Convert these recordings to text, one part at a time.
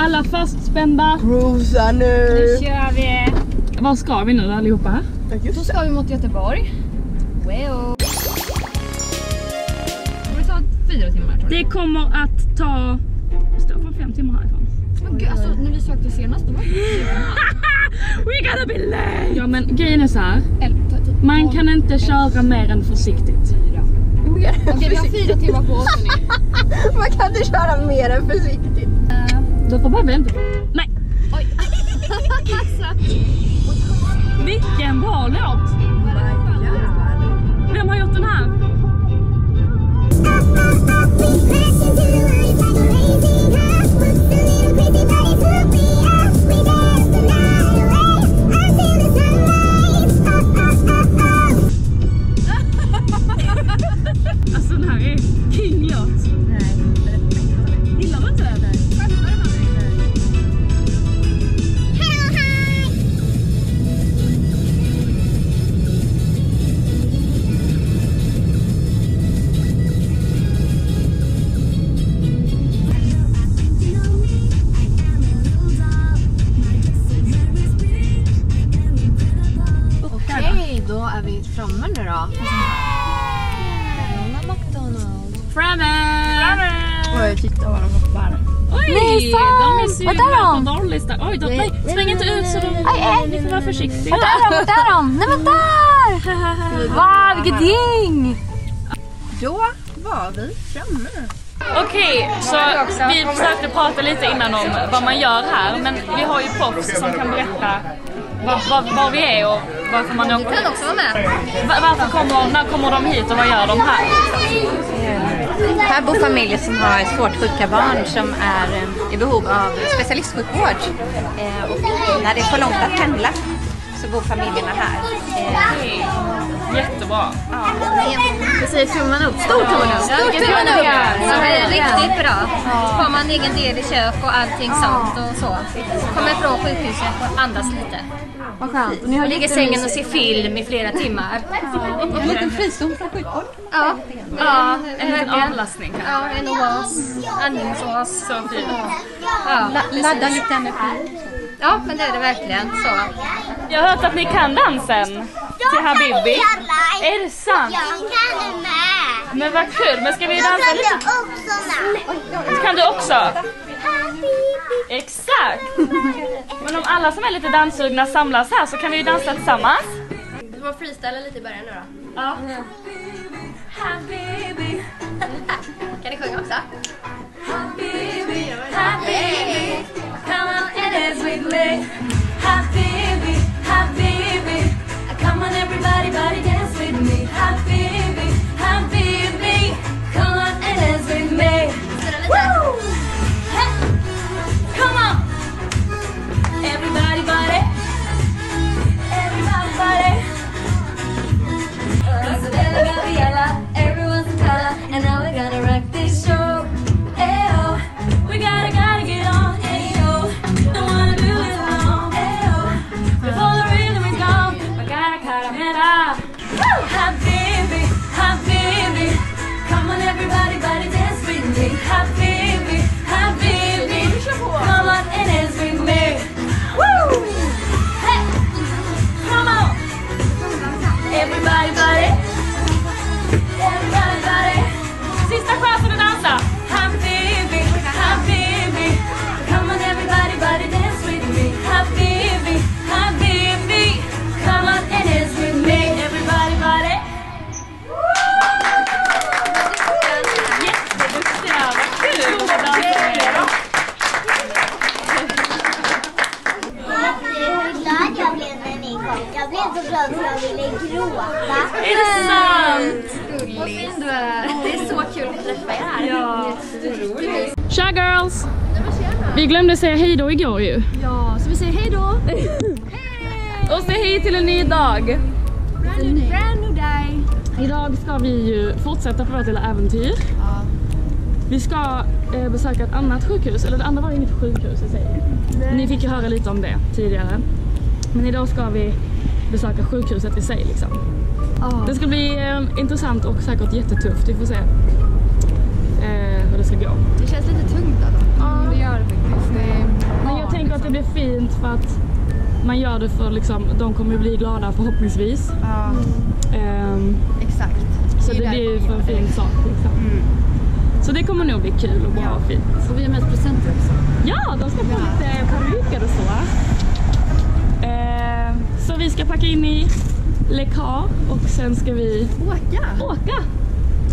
Alla fastspända. Cruisa nu! Nu kör vi! Var ska vi nu allihopa? Ja, Då ska vi mot Göteborg. Wow. Det tar fyra timmar tror Det kommer att ta... Det står fan fem timmar härifrån. Men gud, alltså när vi sökte senast då var det We gotta be late! Ja men grejen är så här. Man kan inte köra mer än försiktigt. Okej vi har fyra timmar på oss hörni. Man kan inte köra mer än försiktigt. Du får bara vänta. Nej! Oj. Vilken bra låt! Vem har gjort den här? Vi framme nu då. Ronald McDonald. Framme! Oj, titta vad de hoppar. Oj! Nej, fan! De är sugna Vad är de? på dårlistan. Oj, de, nej, spring inte ut så de... Ni får vara försiktiga. Vart är de? Vart är de? Nej men där! Wow, vilket gäng! Då var vi framme. Okej, så vi försökte prata lite innan om vad man gör här, men vi har ju proffs som kan berätta var, var, var vi är och varför man åker kan också vara med. Va- Varför kommer, när kommer de hit och vad gör de här? Här bor familjer som har svårt sjuka barn som är eh, i behov av specialistsjukvård. Eh, och när det är för långt att pendla så bor familjerna här. Eh, Jättebra. Vi säger tummen upp. Stor tummen upp. Stor tummen upp. Så här är riktigt bra. Har man egen del i kök och allting sånt och så. Kommer från sjukhuset och andas lite. Vad skönt. Och ni Och ligger i sängen och ser film i flera timmar. en liten frizon från sjukvård. Ja, Ja, en liten avlastning här. ja en oas. Andningsoas. Så fint. Ja. Ladda lite energi. ja, men det är det verkligen. Så. Jag har hört att ni kan dansen till Habibi. Är det sant? Men vad kul, men ska vi dansa lite? Kan du också? Exakt! Men om alla som är lite danssugna samlas här så kan vi ju dansa tillsammans. Du får freestyla lite i början nu då. Ja. Kan ni sjunga också? Everybody, Jag ville gråta. Är det sant? Vad fin du är. Det är så kul att träffa er här. Ja. Tja girls! Vi glömde säga hej då igår ju. Ja, så vi säger hej då. Och säg hej till en ny dag. Brand new day. Brand new day. Idag ska vi ju fortsätta på vårt lilla äventyr. Vi ska eh, besöka ett annat sjukhus, eller det andra var inget sjukhus i sig. Ni fick ju höra lite om det tidigare. Men idag ska vi besöka sjukhuset i sig liksom. Det ska bli eh, intressant och säkert jättetufft, vi får se eh, hur det ska gå. Det känns lite tungt alltså. Ja, det gör det faktiskt. Det det blir fint för att man gör det för liksom, de kommer bli glada förhoppningsvis. Ja, Ehm, exakt. så det är blir ju för en fin sak liksom. Så det kommer nog bli kul och bra och fint. Och vi har med oss presenter också. Ja, de ska få lite peruker och så. Så vi ska packa in i Le Car och sen ska vi Åka! åka.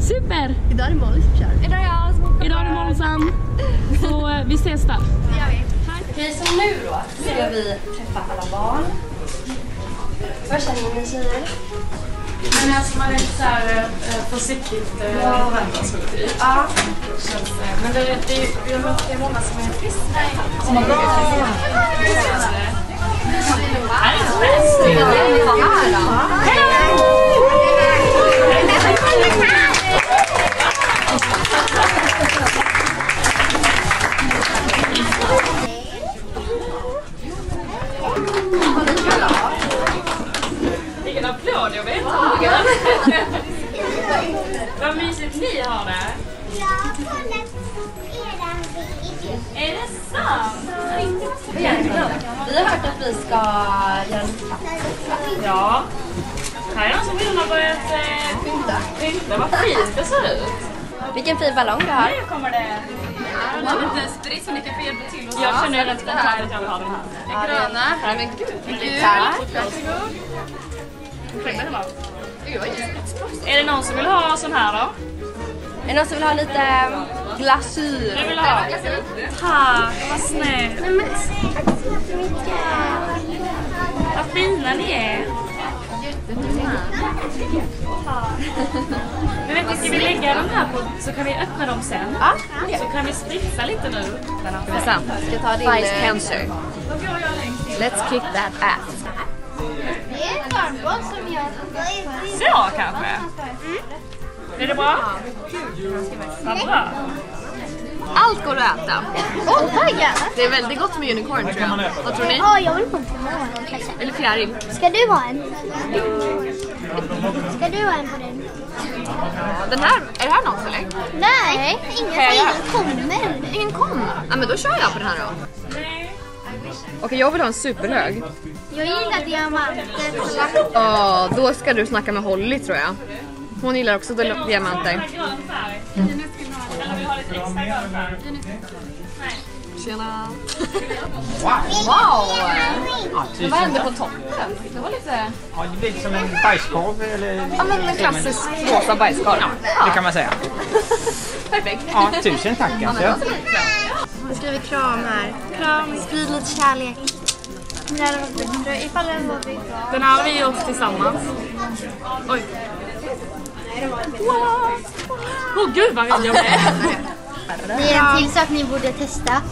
Super! Idag är det Molly som kör. Idag är jag som åker. Idag är det Månsam. Så eh, vi ses där. Okej, så nu då ska vi träffa alla barn. Vad känner ni tjejer? Men alltså man är lite såhär eh, försiktigt eh, förväntansfull. Ja. Känns det. Men det, det, är- det, är, det många som är friska. Som Ingen applåd, jag vet inte. Vad mysigt ni har det. Jag har kollat eran video. Är det sant? Vi har hört att vi ska göra nytta. Ja. Här är någon som redan har börjat eh, Pynta. pynta. Vad fint det ser ut. Vilken fin ballong du har. Här kommer det. Sprit så ni kan få hjälpa till oss. Jag känner rätt spontant att jag vill ha den här. Gröna. Ja, men gud. Tack. Är det någon som vill ha sån här då? Är det någon som vill ha lite glasyr? Jag vill ha. Tack, vad snällt. Vad fina ni är. Men vet ni, ska vi lägga de här på så kan vi öppna dem sen? Ja, Så kan vi spritsa lite nu. det är sant. Ska ta din... Vice eh, cancer. Let's kick that ass. Det är en som gör Så kanske? Är det bra? Vad bra. Allt går att äta. Åh, tackar! Det är väldigt gott med unicorn tror jag. Vad tror ni? Ja, jag vill på en kanske. Eller fjäril. Ska du ha en? Ska du ha en på din? Den här, är det här något eller? Nej, ingen kommer. Ingen kom. Ja men då kör jag på den här då. Okej jag vill ha en superhög. Jag gillar diamanter. Ja, då ska du snacka med Holly tror jag. Hon gillar också diamanter. Vi. Tjena. Ja, Vad hände på toppen? Det var lite... Ja, det blir som en bajskorv eller... Ja men en klassisk rosa bajskorv. Det kan man säga. Perfekt. Ja, tusen tack alltså. Nu skriver kram här. Kram. Sprid lite kärlek. Ifall var. Den här har vi gjort tillsammans. Oj. Åh oh, gud vad rädd jag blev. Det är en till sak ni borde testa.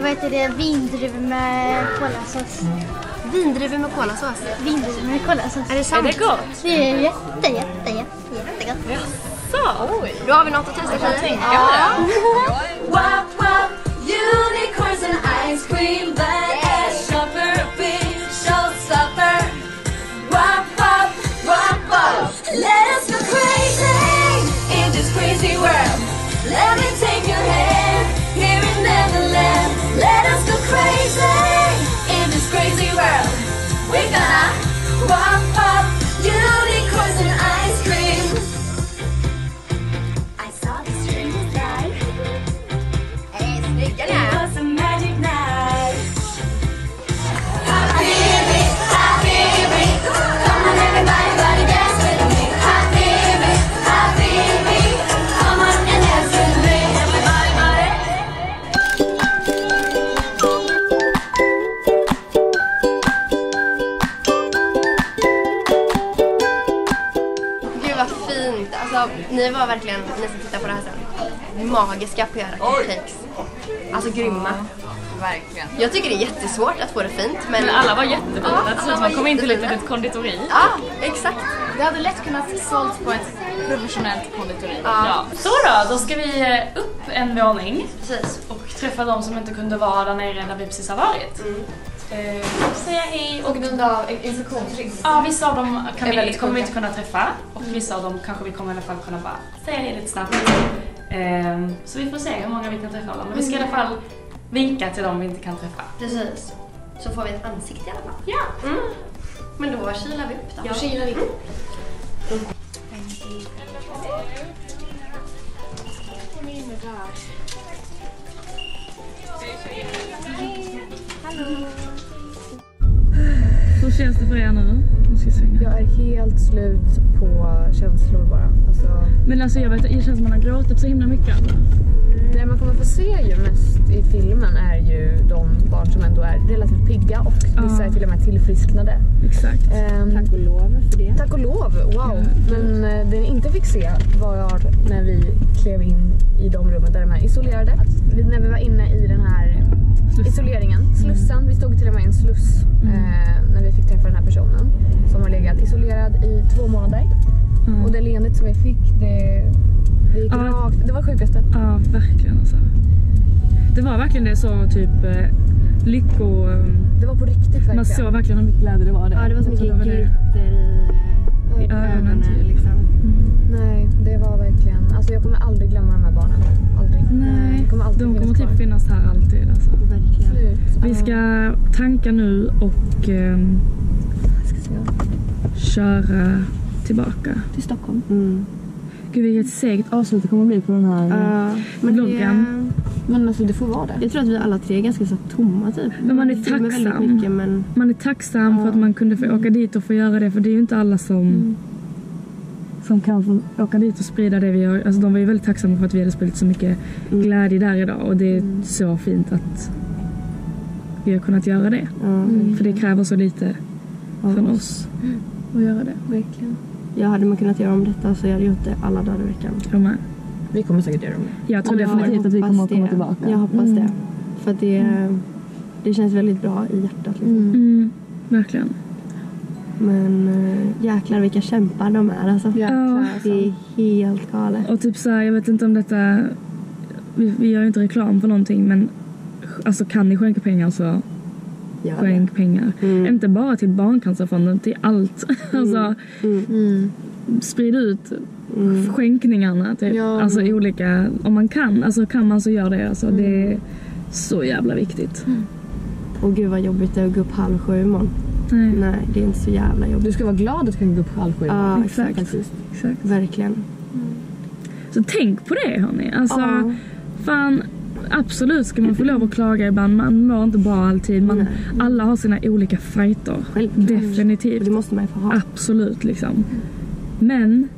Vad heter det? Vindruvor med kolasås. Vindruvor med kolasås. Vindruvor med kolasås. Är det Är det gott? Det är jätte, jätte, jätte, jättegott. Så. Då har vi något att testa tjejer. Wop wop, unicorns and ice cream, but magiska på att göra cupcakes. Alltså grymma. Verkligen. Jag tycker det är jättesvårt att få det fint men... Men alla var jättefina. Det ser ut som man kom in till ett litet konditori. Ja, exakt. Det hade lätt kunnat sålts på ett professionellt konditori. Ja. Så då, då ska vi eh, upp en våning Precis. och träffa de som inte kunde vara där nere där vi precis har varit. Eh, säga hej och grund av infektionsrisk. Ja, vissa av dem kan vi, kommer vi inte kunna träffa och vissa av dem kanske vi kommer i alla fall kunna bara säga hej lite snabbt. Ehm, så vi får se hur många vi kan träffa. Men vi ska i alla fall vinka till dem vi inte kan träffa. Precis. Så får vi ett ansikte i alla fall. Ja. Mm. Men då kilar vi upp då. Då kilar vi. Hur känns det för er nu? Jag är helt slut på känslor bara. Alltså, Men alltså jag vet, det känns som man har gråtit så himla mycket. Alltså. det man kommer få se ju mest i filmen är ju de barn som ändå är relativt pigga och vissa Ja. är till och med tillfrisknade. Exakt. Ehm, Tack och lov för det. Tack och lov, wow. Men eh, det ni inte fick se var när vi klev in i de rummen där de är isolerade. Att vi, när vi var inne i den här isoleringen, slussen. Vi stod till och med i en sluss eh, när vi fick träffa den här personen som har legat isolerad i två månader. Mm. Och det leendet som vi fick, det, det gick Ja. rakt. Det var sjukaste. Ja, verkligen alltså. Det var verkligen det så typ eh, lycko... eh, Det var på riktigt verkligen. Man såg verkligen hur mycket glädje det var där. Ja, det var så mycket glitter i, I ögonen typ. liksom. Nej, det var verkligen... Alltså jag kommer aldrig glömma de här barnen. Alltid de kommer typ finnas här alltid alltså. Verkligen. Vi ska tanka nu och ehm, köra tillbaka. Till Stockholm. Mm. Gud vilket segt avslut det kommer bli på den här Ja, men vloggen. det, Men alltså det får vara det. jag tror att vi alla tre är ganska så tomma typ. Men man är tacksam. Mycket, men Man är tacksam för att man kunde få åka dit och få göra det för det är ju inte alla som som kan få åka dit och sprida det vi gör. Alltså de var ju väldigt tacksamma för att vi hade spritt så mycket glädje där idag och det är så fint att vi har kunnat göra det. ja, För det kräver så lite från oss att göra det. verkligen. Jag hade man kunnat göra om detta så jag hade gjort det alla dagar i veckan. Jag med. Vi kommer säkert göra det. Jag tror Ja, definitivt att vi kommer att komma tillbaka. Jag hoppas det. För att det, det känns väldigt bra i hjärtat. Liksom. Mm, verkligen. Men äh, jäklar vilka kämpar de är alltså. Ja. Det är helt galet. Och typ så här, jag vet inte om detta... Vi, vi gör ju inte reklam för någonting men alltså kan ni skänka pengar så Gör det. skänk pengar. Mm. Inte bara till Barncancerfonden, till allt. alltså Mm. sprid ut Mm. skänkningarna typ. Ja. Alltså olika, om man kan, alltså kan man så gör det. Alltså, Det är så jävla viktigt. Och gud vad jobbigt det är att gå upp halv sju imorgon. Nej, Nej, det är inte så jävla jobbigt. Du ska vara glad att du kan gå upp halv sju. Ja, exakt. Faktiskt. exakt. Verkligen. Så tänk på det hörni. Alltså, Ja. fan, absolut ska man få lov att klaga ibland. Man mår inte bra alltid. Man, Nej. alla har sina olika fighter. Självklart. Och Definitivt. det måste man ju få ha. Absolut liksom. Men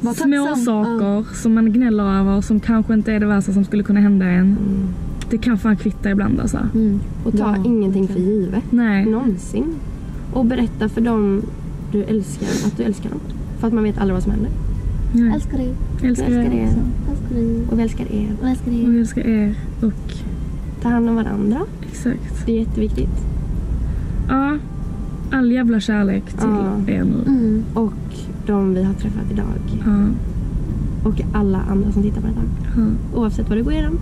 Var små saker som man gnäller över som kanske inte är det värsta som skulle kunna hända en. Mm. Det kan fan kvitta ibland alltså. Och ta Ja, ingenting för givet. Nej. Någonsin. Och berätta för dem du älskar att du älskar dem. För att man vet aldrig vad som händer. Nej. Älskar dig. Älskar älskar er. er. Älskar dig. Och vi älskar er. Och älskar Och dig. jag älskar er. Och Ta hand om varandra. exakt. Det är jätteviktigt. Ja. All jävla kärlek till Ja. er nu. Mm. Och de vi har träffat idag. Ja. Och alla andra som tittar på detta. Ja. Oavsett vad du går igenom.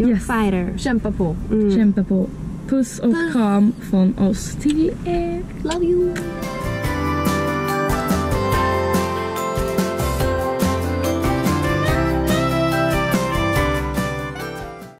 You're Yes. a fighter. Kämpa på. Mm. Kämpa på. Puss och kram från oss till er. Love you.